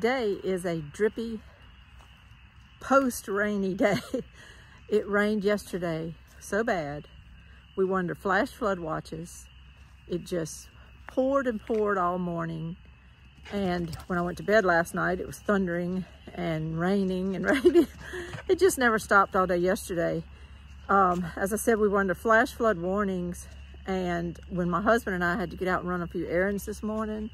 today is a drippy post-rainy day. it rained yesterday so bad. We were under flash flood watches. It just poured and poured all morning. And when I went to bed last night, it was thundering and raining and raining. it just never stopped all day yesterday. Um, as I said, we were under flash flood warnings. And when my husband and I had to get out and run a few errands this morning,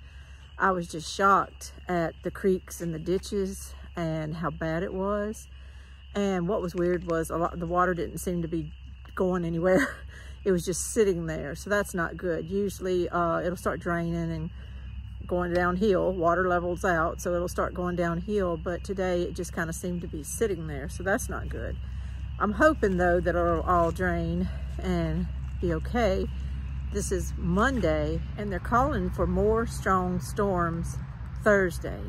I was just shocked at the creeks and the ditches and how bad it was. And what was weird was a lot the water didn't seem to be going anywhere. it was just sitting there. So that's not good. Usually uh, it'll start draining and going downhill. Water levels out, so it'll start going downhill. But today it just kind of seemed to be sitting there. So that's not good. I'm hoping though that it'll all drain and be okay. This is Monday and they're calling for more strong storms Thursday.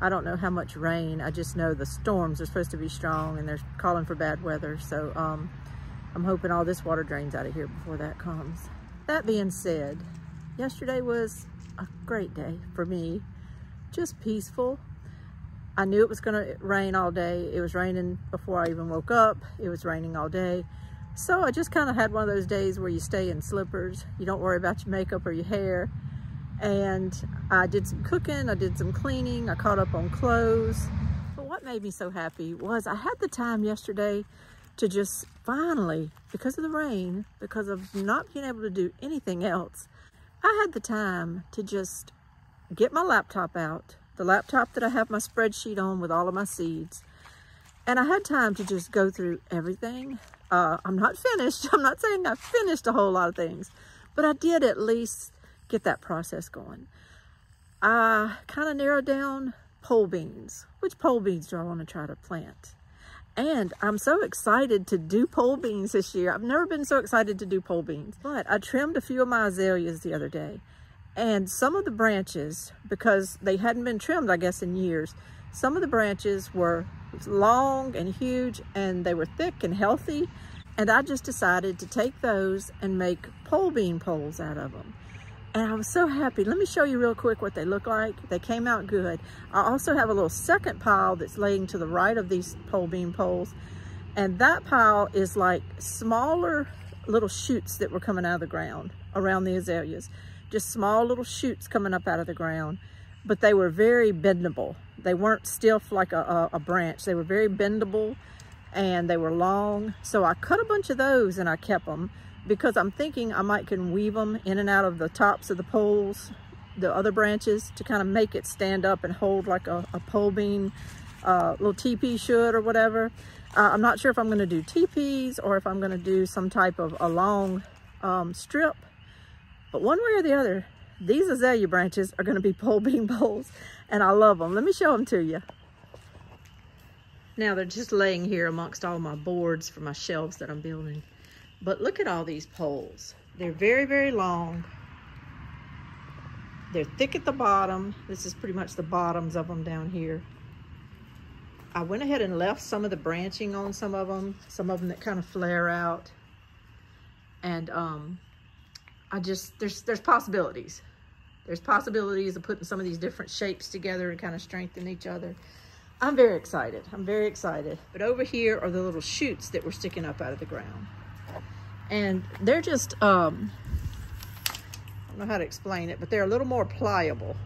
I don't know how much rain. I just know the storms are supposed to be strong and they're calling for bad weather. So um, I'm hoping all this water drains out of here before that comes. That being said, yesterday was a great day for me. Just peaceful. I knew it was gonna rain all day. It was raining before I even woke up. It was raining all day. So I just kind of had one of those days where you stay in slippers. You don't worry about your makeup or your hair and I did some cooking, I did some cleaning, I caught up on clothes. But what made me so happy was I had the time yesterday to just finally, because of the rain, because of not being able to do anything else, I had the time to just get my laptop out, the laptop that I have my spreadsheet on with all of my seeds. And I had time to just go through everything. Uh, I'm not finished. I'm not saying I finished a whole lot of things, but I did at least get that process going. I kind of narrowed down pole beans. Which pole beans do I want to try to plant? And I'm so excited to do pole beans this year. I've never been so excited to do pole beans. But I trimmed a few of my azaleas the other day. And some of the branches, because they hadn't been trimmed, I guess, in years, some of the branches were long and huge and they were thick and healthy. And I just decided to take those and make pole bean poles out of them and I was so happy. Let me show you real quick what they look like. They came out good. I also have a little second pile that's laying to the right of these pole bean poles. And that pile is like smaller little shoots that were coming out of the ground around the azaleas. Just small little shoots coming up out of the ground. But they were very bendable. They weren't stiff like a, a, a branch. They were very bendable and they were long. So I cut a bunch of those and I kept them because I'm thinking I might can weave them in and out of the tops of the poles, the other branches to kind of make it stand up and hold like a, a pole bean, uh, little teepee should or whatever. Uh, I'm not sure if I'm going to do teepees or if I'm going to do some type of a long um, strip. But one way or the other, these azalea branches are going to be pole bean poles and I love them. Let me show them to you. Now they're just laying here amongst all my boards for my shelves that I'm building. But look at all these poles. They're very, very long. They're thick at the bottom. This is pretty much the bottoms of them down here. I went ahead and left some of the branching on some of them, some of them that kind of flare out. And um, I just, there's, there's possibilities. There's possibilities of putting some of these different shapes together and kind of strengthen each other. I'm very excited. I'm very excited. But over here are the little shoots that were sticking up out of the ground and they're just um I don't know how to explain it but they're a little more pliable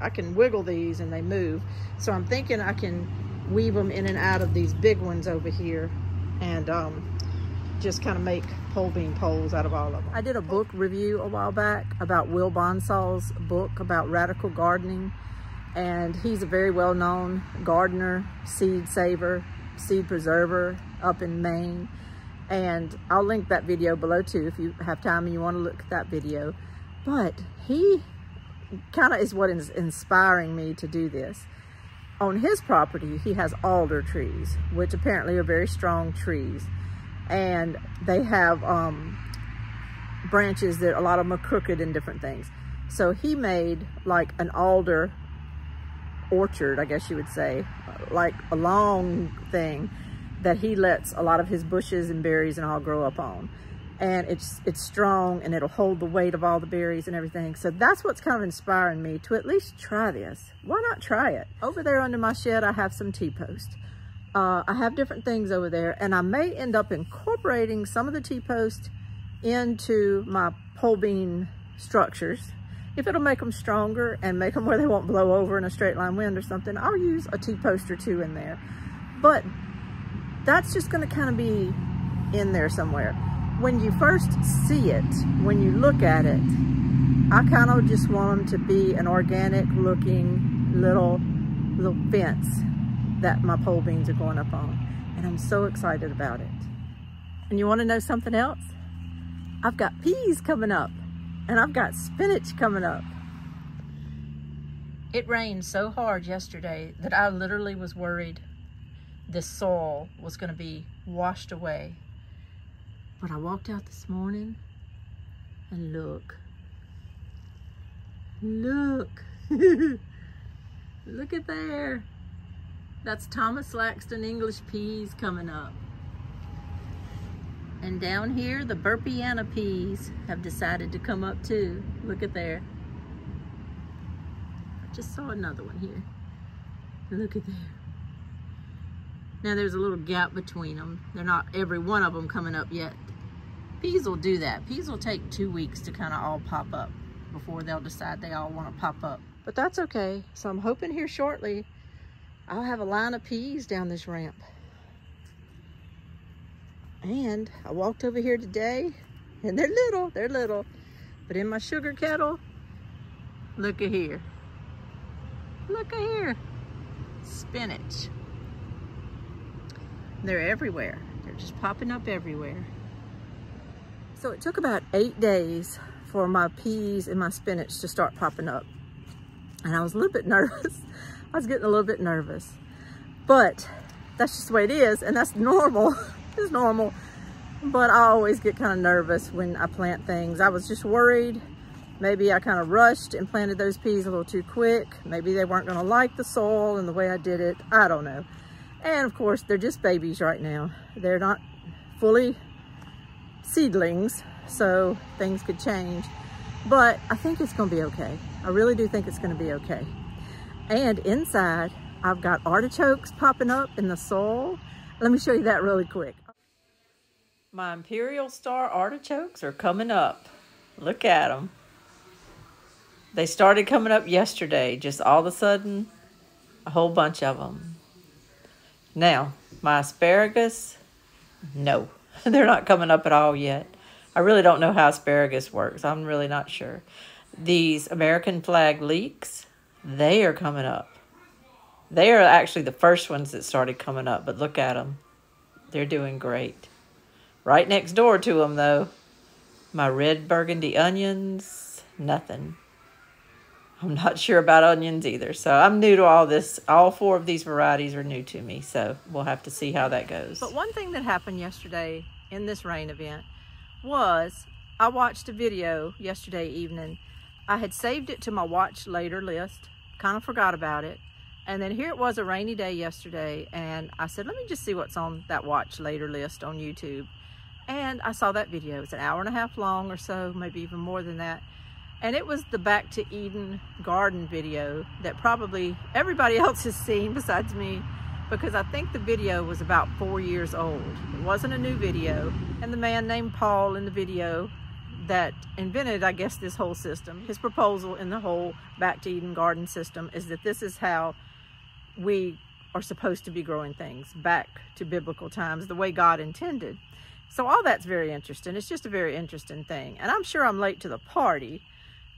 I can wiggle these and they move so I'm thinking I can weave them in and out of these big ones over here and um just kind of make pole bean poles out of all of them. I did a book review a while back about Will Bonsall's book about radical gardening and he's a very well-known gardener, seed saver, seed preserver up in Maine and I'll link that video below too if you have time and you want to look at that video. But he kind of is what is inspiring me to do this. On his property, he has alder trees, which apparently are very strong trees. And they have um, branches that a lot of them are crooked and different things. So he made like an alder orchard, I guess you would say, like a long thing that he lets a lot of his bushes and berries and all grow up on. and it's it's strong and it'll hold the weight of all the berries and everything. So that's what's kind of inspiring me to at least try this. Why not try it? Over there under my shed, I have some T-post. Uh, I have different things over there and I may end up incorporating some of the T-post into my pole bean structures. If it'll make them stronger and make them where they won't blow over in a straight line wind or something, I'll use a T-post or two in there. But that's just gonna kind of be in there somewhere. When you first see it, when you look at it, I kind of just want them to be an organic looking little, little fence that my pole beans are going up on. And I'm so excited about it. And you wanna know something else? I've got peas coming up and I've got spinach coming up. It rained so hard yesterday that I literally was worried the soil was gonna be washed away. But I walked out this morning and look, look, look at there. That's Thomas Laxton English peas coming up. And down here, the Burpeeana peas have decided to come up too. Look at there. I just saw another one here. Look at there. Now there's a little gap between them. They're not every one of them coming up yet. Peas will do that. Peas will take two weeks to kind of all pop up before they'll decide they all want to pop up. But that's okay. So I'm hoping here shortly I'll have a line of peas down this ramp. And I walked over here today and they're little, they're little. But in my sugar kettle, look at here. Look at here. Spinach. They're everywhere. They're just popping up everywhere. So it took about eight days for my peas and my spinach to start popping up. And I was a little bit nervous. I was getting a little bit nervous. But that's just the way it is, and that's normal. it's normal. But I always get kind of nervous when I plant things. I was just worried. Maybe I kind of rushed and planted those peas a little too quick. Maybe they weren't gonna like the soil and the way I did it. I don't know. And of course, they're just babies right now. They're not fully seedlings, so things could change. But I think it's gonna be okay. I really do think it's gonna be okay. And inside, I've got artichokes popping up in the soil. Let me show you that really quick. My Imperial Star artichokes are coming up. Look at them. They started coming up yesterday, just all of a sudden, a whole bunch of them. Now, my asparagus, no, they're not coming up at all yet. I really don't know how asparagus works. I'm really not sure. These American flag leeks, they are coming up. They are actually the first ones that started coming up, but look at them. They're doing great. Right next door to them, though, my red burgundy onions, nothing. I'm not sure about onions either. So I'm new to all this. All four of these varieties are new to me. So we'll have to see how that goes. But one thing that happened yesterday in this rain event was I watched a video yesterday evening. I had saved it to my watch later list, kind of forgot about it. And then here it was a rainy day yesterday and I said, let me just see what's on that watch later list on YouTube. And I saw that video. It's an hour and a half long or so, maybe even more than that. And it was the Back to Eden garden video that probably everybody else has seen besides me because I think the video was about four years old. It wasn't a new video. And the man named Paul in the video that invented, I guess, this whole system, his proposal in the whole Back to Eden garden system is that this is how we are supposed to be growing things back to biblical times, the way God intended. So all that's very interesting. It's just a very interesting thing. And I'm sure I'm late to the party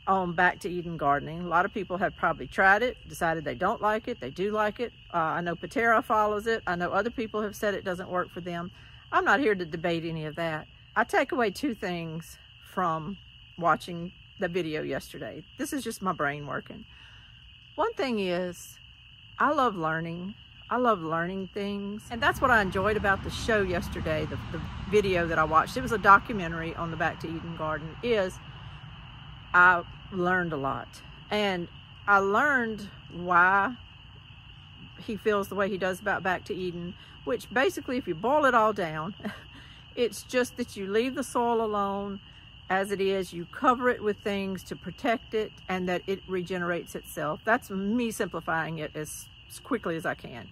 on Back to Eden Gardening. A lot of people have probably tried it, decided they don't like it, they do like it. Uh, I know Patera follows it. I know other people have said it doesn't work for them. I'm not here to debate any of that. I take away two things from watching the video yesterday. This is just my brain working. One thing is, I love learning. I love learning things. And that's what I enjoyed about the show yesterday, the, the video that I watched. It was a documentary on the Back to Eden Garden, is I learned a lot. And I learned why he feels the way he does about Back to Eden, which basically, if you boil it all down, It's just that you leave the soil alone as it is, you cover it with things to protect it and that it regenerates itself. That's me simplifying it as, as quickly as I can.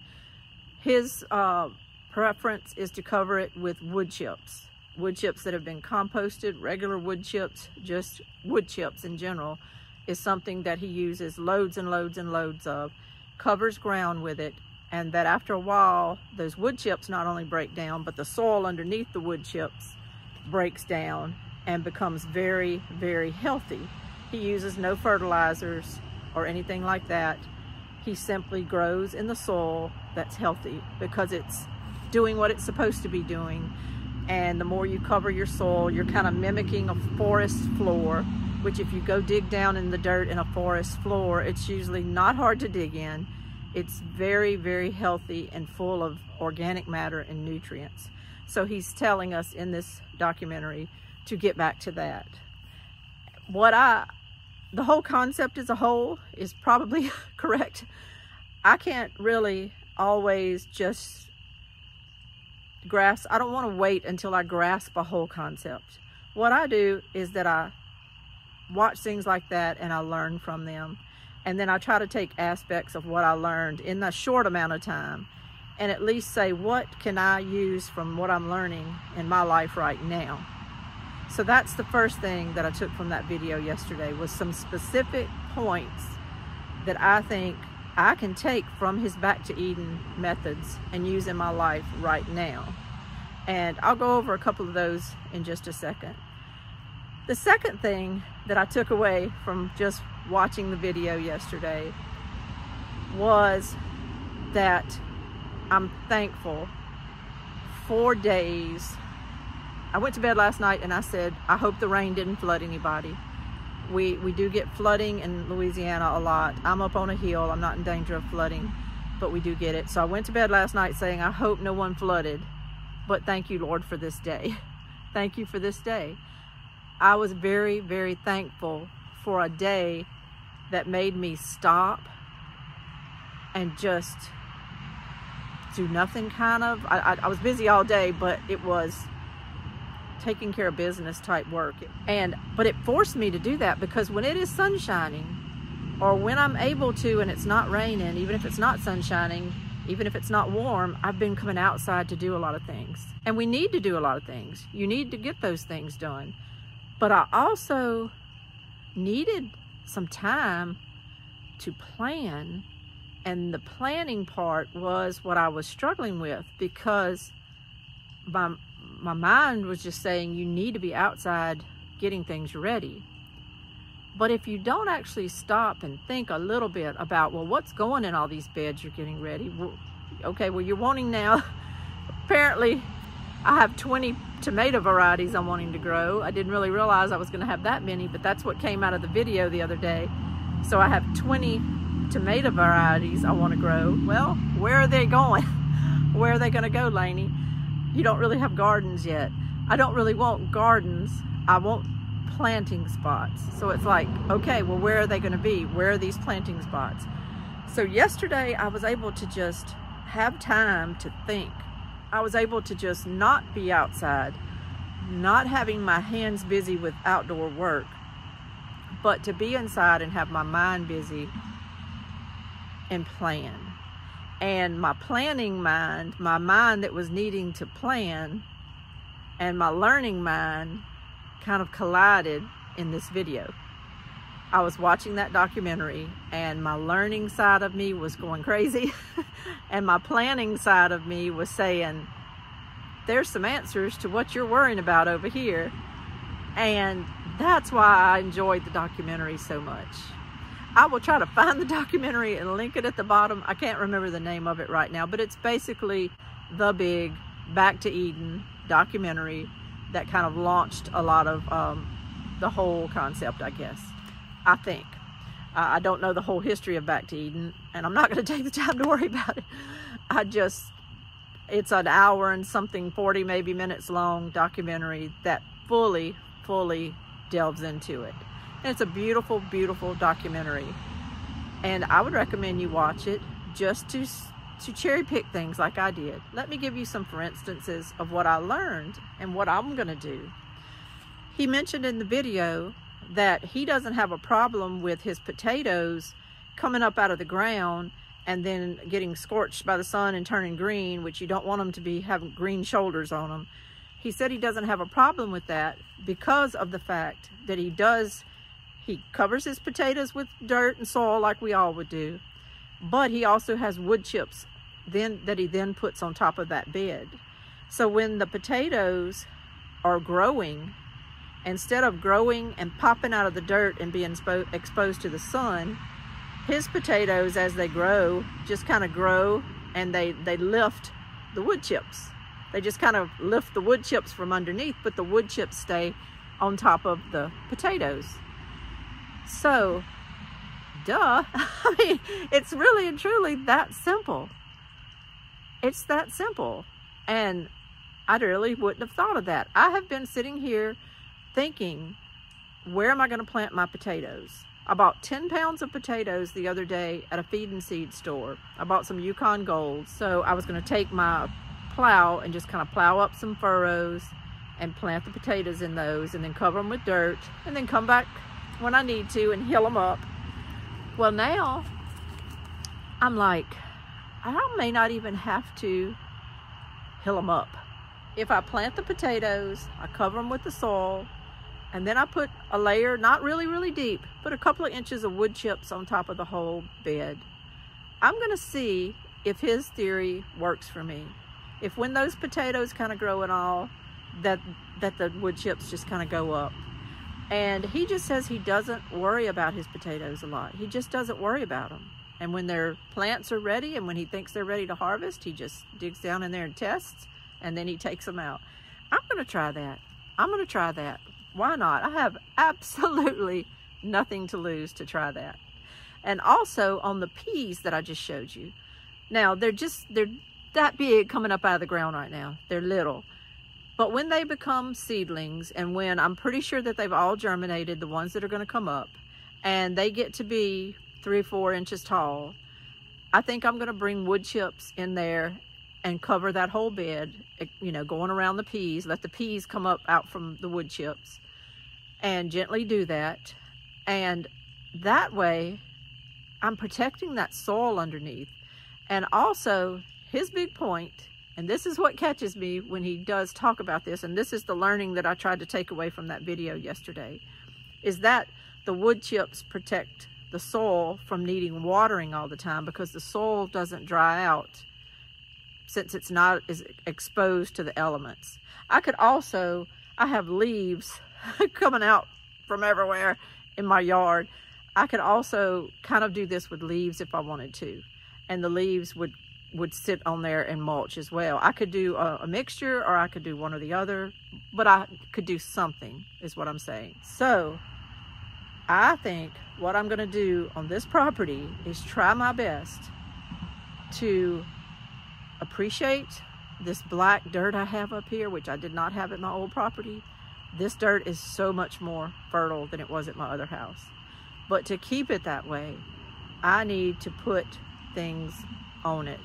His uh, preference is to cover it with wood chips. Wood chips that have been composted, regular wood chips, just wood chips in general, is something that he uses loads and loads and loads of, covers ground with it, and that after a while, those wood chips not only break down, but the soil underneath the wood chips breaks down and becomes very, very healthy. He uses no fertilizers or anything like that. He simply grows in the soil that's healthy because it's doing what it's supposed to be doing. And the more you cover your soil, you're kind of mimicking a forest floor, which if you go dig down in the dirt in a forest floor, it's usually not hard to dig in. It's very, very healthy and full of organic matter and nutrients. So he's telling us in this documentary to get back to that. What I, the whole concept as a whole is probably correct. I can't really always just grasp, I don't want to wait until I grasp a whole concept. What I do is that I watch things like that and I learn from them. And then I try to take aspects of what I learned in a short amount of time and at least say, what can I use from what I'm learning in my life right now? So that's the first thing that I took from that video yesterday was some specific points that I think I can take from his back to Eden methods and use in my life right now. And I'll go over a couple of those in just a second. The second thing that I took away from just watching the video yesterday was that I'm thankful for days I went to bed last night and I said, I hope the rain didn't flood anybody. We, we do get flooding in Louisiana a lot. I'm up on a hill. I'm not in danger of flooding, but we do get it. So I went to bed last night saying, I hope no one flooded, but thank you, Lord, for this day. thank you for this day. I was very, very thankful for a day that made me stop and just do nothing kind of. I, I, I was busy all day, but it was taking care of business type work. And, but it forced me to do that because when it is sun shining or when I'm able to and it's not raining, even if it's not sun shining, even if it's not warm, I've been coming outside to do a lot of things. And we need to do a lot of things. You need to get those things done. But I also needed some time to plan. And the planning part was what I was struggling with because my, my mind was just saying you need to be outside getting things ready. But if you don't actually stop and think a little bit about, well, what's going in all these beds you're getting ready? Well, okay, well, you're wanting now, apparently I have 20 tomato varieties I'm wanting to grow. I didn't really realize I was gonna have that many, but that's what came out of the video the other day. So I have 20 tomato varieties I wanna grow. Well, where are they going? where are they gonna go, Lainey? You don't really have gardens yet. I don't really want gardens. I want planting spots. So it's like, okay, well, where are they going to be? Where are these planting spots? So yesterday I was able to just have time to think. I was able to just not be outside, not having my hands busy with outdoor work, but to be inside and have my mind busy and plan and my planning mind, my mind that was needing to plan, and my learning mind kind of collided in this video. I was watching that documentary and my learning side of me was going crazy and my planning side of me was saying, there's some answers to what you're worrying about over here. And that's why I enjoyed the documentary so much. I will try to find the documentary and link it at the bottom. I can't remember the name of it right now, but it's basically the big Back to Eden documentary that kind of launched a lot of um, the whole concept, I guess. I think. Uh, I don't know the whole history of Back to Eden, and I'm not going to take the time to worry about it. I just, it's an hour and something, 40 maybe minutes long documentary that fully, fully delves into it. And it's a beautiful, beautiful documentary. And I would recommend you watch it just to to cherry pick things like I did. Let me give you some for instances of what I learned and what I'm gonna do. He mentioned in the video that he doesn't have a problem with his potatoes coming up out of the ground and then getting scorched by the sun and turning green, which you don't want them to be having green shoulders on them. He said he doesn't have a problem with that because of the fact that he does, he covers his potatoes with dirt and soil like we all would do, but he also has wood chips then that he then puts on top of that bed. So when the potatoes are growing, instead of growing and popping out of the dirt and being exposed to the sun, his potatoes as they grow just kind of grow and they, they lift the wood chips. They just kind of lift the wood chips from underneath, but the wood chips stay on top of the potatoes. So, duh. I mean, it's really and truly that simple. It's that simple. And I really wouldn't have thought of that. I have been sitting here thinking, where am I going to plant my potatoes? I bought 10 pounds of potatoes the other day at a feed and seed store. I bought some Yukon Golds. So I was going to take my plow and just kind of plow up some furrows and plant the potatoes in those and then cover them with dirt and then come back when I need to and hill them up. Well, now I'm like, I may not even have to hill them up. If I plant the potatoes, I cover them with the soil, and then I put a layer, not really, really deep, but a couple of inches of wood chips on top of the whole bed. I'm gonna see if his theory works for me. If when those potatoes kind of grow and all, that, that the wood chips just kind of go up. And he just says he doesn't worry about his potatoes a lot. He just doesn't worry about them. And when their plants are ready and when he thinks they're ready to harvest, he just digs down in there and tests and then he takes them out. I'm gonna try that. I'm gonna try that why not? I have absolutely nothing to lose to try that. And also on the peas that I just showed you. Now, they're just, they're that big coming up out of the ground right now. They're little. But when they become seedlings and when I'm pretty sure that they've all germinated, the ones that are going to come up, and they get to be three or four inches tall, I think I'm going to bring wood chips in there and cover that whole bed, eh, you know, going around the peas, let the peas come up out from the wood chips and gently do that. And that way I'm protecting that soil underneath. And also his big point, and this is what catches me when he does talk about this, and this is the learning that I tried to take away from that video yesterday, is that the wood chips protect the soil from needing watering all the time because the soil doesn't dry out since it's not as exposed to the elements. I could also, I have leaves coming out from everywhere in my yard. I could also kind of do this with leaves if I wanted to. And the leaves would, would sit on there and mulch as well. I could do a, a mixture or I could do one or the other, but I could do something is what I'm saying. So I think what I'm gonna do on this property is try my best to appreciate this black dirt I have up here, which I did not have at my old property. This dirt is so much more fertile than it was at my other house. But to keep it that way, I need to put things on it.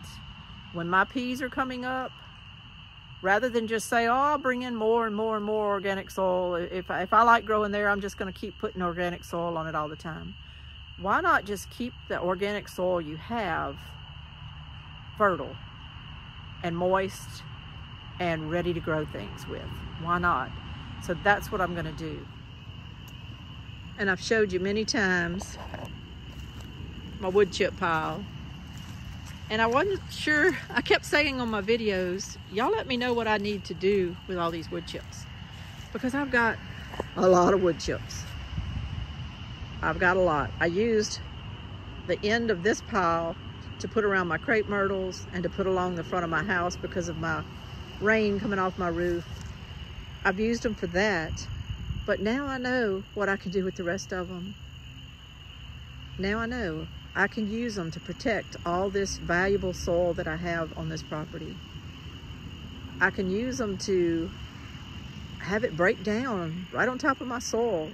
When my peas are coming up, rather than just say, oh, I'll bring in more and more and more organic soil. If I, if I like growing there, I'm just going to keep putting organic soil on it all the time. Why not just keep the organic soil you have fertile? and moist and ready to grow things with. Why not? So that's what I'm gonna do. And I've showed you many times my wood chip pile. And I wasn't sure, I kept saying on my videos, y'all let me know what I need to do with all these wood chips. Because I've got a lot of wood chips. I've got a lot. I used the end of this pile to put around my crepe myrtles and to put along the front of my house because of my rain coming off my roof. I've used them for that, but now I know what I can do with the rest of them. Now I know I can use them to protect all this valuable soil that I have on this property. I can use them to have it break down right on top of my soil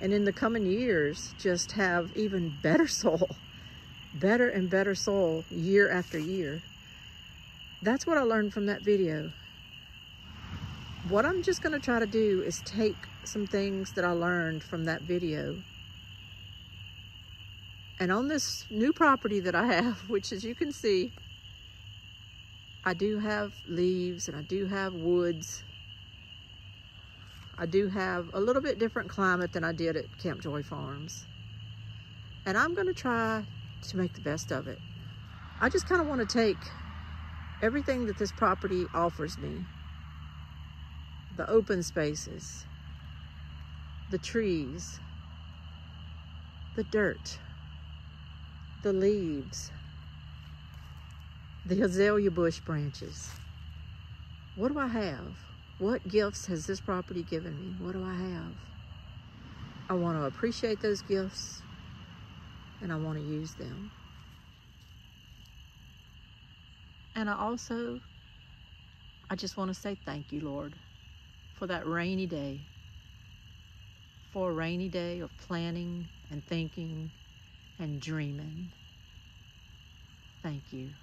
and in the coming years just have even better soil better and better soil year after year. That's what I learned from that video. What I'm just gonna try to do is take some things that I learned from that video. And on this new property that I have, which as you can see, I do have leaves and I do have woods. I do have a little bit different climate than I did at Camp Joy Farms. And I'm gonna try to make the best of it. I just kind of want to take everything that this property offers me. The open spaces, the trees, the dirt, the leaves, the azalea bush branches. What do I have? What gifts has this property given me? What do I have? I want to appreciate those gifts and I want to use them. And I also, I just want to say thank you, Lord, for that rainy day, for a rainy day of planning and thinking and dreaming. Thank you.